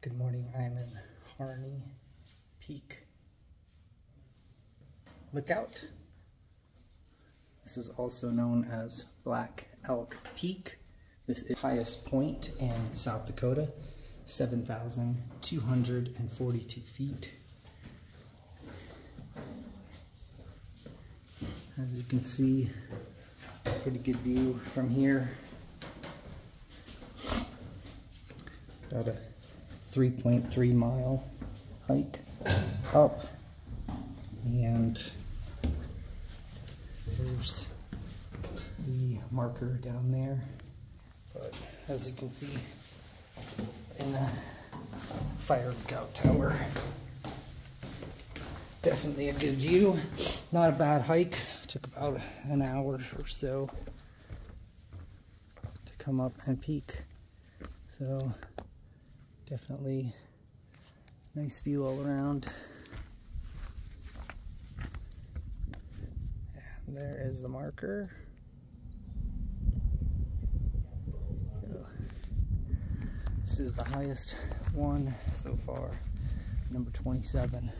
Good morning. I am in Harney Peak Lookout. This is also known as Black Elk Peak. This is highest point in South Dakota, 7,242 feet. As you can see, pretty good view from here. About a 3.3 mile hike up. And there's the marker down there. But as you can see in the fire lookout tower definitely a good view. Not a bad hike. Took about an hour or so to come up and peak so definitely nice view all around. And there is the marker. This is the highest one so far number 27